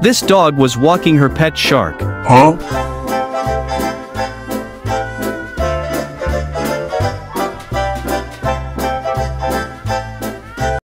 This dog was walking her pet shark. Huh?